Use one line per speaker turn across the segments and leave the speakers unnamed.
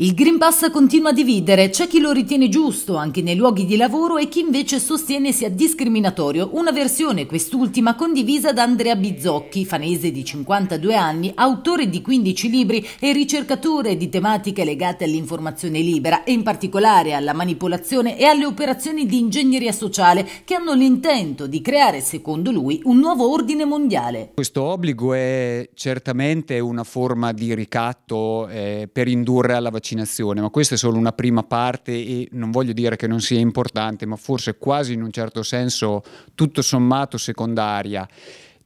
Il Green Pass continua a dividere, c'è chi lo ritiene giusto anche nei luoghi di lavoro e chi invece sostiene sia discriminatorio, una versione quest'ultima condivisa da Andrea Bizzocchi, fanese di 52 anni, autore di 15 libri e ricercatore di tematiche legate all'informazione libera e in particolare alla manipolazione e alle operazioni di ingegneria sociale che hanno l'intento di creare, secondo lui, un nuovo ordine mondiale.
Questo obbligo è certamente una forma di ricatto eh, per indurre alla vaccinazione vaccinazione, ma questa è solo una prima parte e non voglio dire che non sia importante, ma forse quasi in un certo senso tutto sommato secondaria.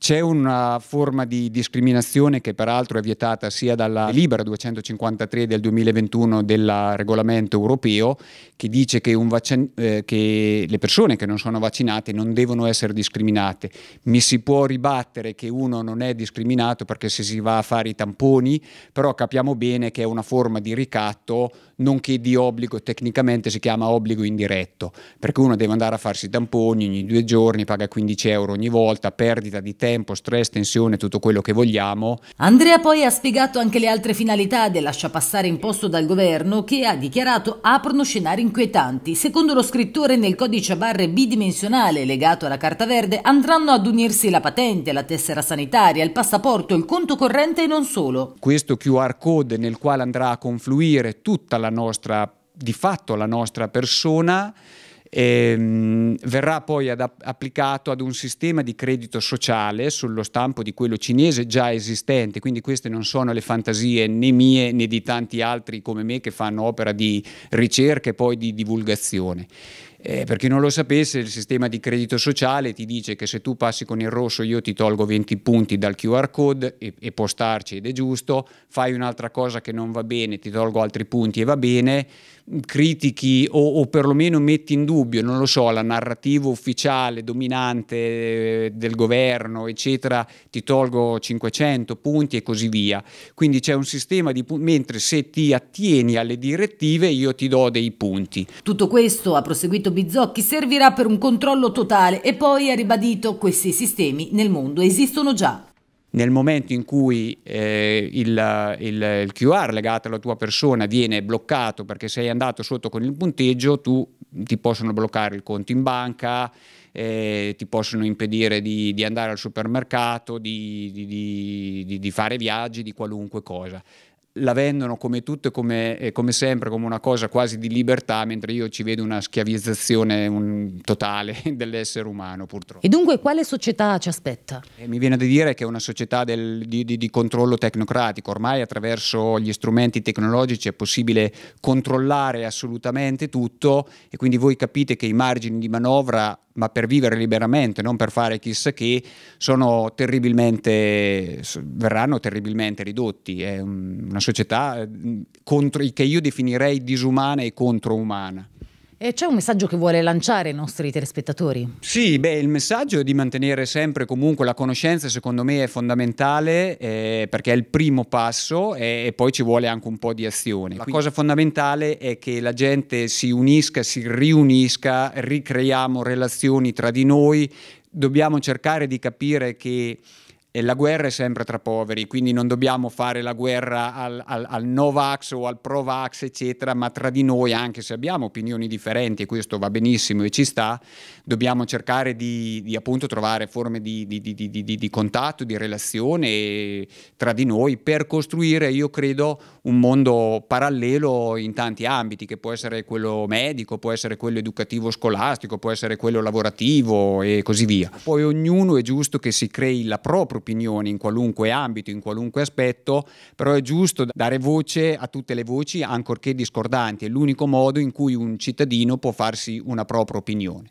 C'è una forma di discriminazione che peraltro è vietata sia dalla Libera 253 del 2021 del regolamento europeo che dice che, vaccin- eh, che, le persone che non sono vaccinate non devono essere discriminate. Mi si può ribattere che uno non è discriminato perché se si va a fare i tamponi, però capiamo bene che è una forma di ricatto nonché di obbligo, tecnicamente si chiama obbligo indiretto, perché uno deve andare a farsi i tamponi ogni due giorni, paga 15 euro ogni volta, perdita di tempo, stress, tensione, tutto quello che vogliamo.
Andrea poi ha spiegato anche le altre finalità del lasciapassare imposto dal governo che ha dichiarato aprono scenari inquietanti. Secondo lo scrittore nel codice a barre bidimensionale legato alla carta verde andranno ad unirsi la patente, la tessera sanitaria, il passaporto, il conto corrente e non solo.
Questo QR code nel quale andrà a confluire tutta la nostra, di fatto la nostra persona, ehm, verrà poi ad, applicato ad un sistema di credito sociale sullo stampo di quello cinese già esistente, quindi queste non sono le fantasie né mie né di tanti altri come me che fanno opera di ricerca e poi di divulgazione. Eh, per chi non lo sapesse, il sistema di credito sociale ti dice che se tu passi con il rosso io ti tolgo 20 punti dal QR code e, e può starci ed è giusto, fai un'altra cosa che non va bene, ti tolgo altri punti e va bene, critichi o, o perlomeno metti in dubbio, non lo so, la narrativa ufficiale dominante eh, del governo, eccetera, ti tolgo 500 punti e così via. Quindi c'è un sistema di punti, mentre se ti attieni alle direttive io ti do dei punti.
Tutto questo, ha proseguito Bizzocchi, servirà per un controllo totale e poi ha ribadito questi sistemi nel mondo. Esistono già.
Nel momento in cui eh, il, il, il, QR legato alla tua persona viene bloccato perché sei andato sotto con il punteggio, tu ti possono bloccare il conto in banca, eh, ti possono impedire di, di andare al supermercato, di, di, di, fare viaggi, di qualunque cosa la vendono come tutto e come, e come, sempre come una cosa quasi di libertà, mentre io ci vedo una schiavizzazione un, totale dell'essere umano purtroppo.
E dunque quale società ci aspetta?
E mi viene da dire che è una società del, di, di, di, controllo tecnocratico, ormai attraverso gli strumenti tecnologici è possibile controllare assolutamente tutto e quindi voi capite che i margini di manovra ma per vivere liberamente, non per fare chissà che, sono terribilmente, verranno terribilmente ridotti. È una società eh, contro, che io definirei disumana e controumana.
E c'è un messaggio che vuole lanciare ai nostri telespettatori?
Sì, beh, il messaggio è di mantenere sempre comunque la conoscenza, secondo me è fondamentale eh, perché è il primo passo e, e, poi ci vuole anche un po' di azione. La cosa fondamentale è che la gente si unisca, si riunisca, ricreiamo relazioni tra di noi, dobbiamo cercare di capire che la guerra è sempre tra poveri, quindi non dobbiamo fare la guerra al, al, al Novax o al Provax, eccetera, ma tra di noi, anche se abbiamo opinioni differenti, e questo va benissimo e ci sta, dobbiamo cercare di, di appunto trovare forme di, di, di, contatto, di relazione tra di noi per costruire, io credo, un mondo parallelo in tanti ambiti, che può essere quello medico, può essere quello educativo scolastico, può essere quello lavorativo e così via. Poi ognuno è giusto che si crei la propria opinioni in qualunque ambito, in qualunque aspetto, però è giusto dare voce a tutte le voci, ancorché discordanti, è l'unico modo in cui un cittadino può farsi una propria opinione.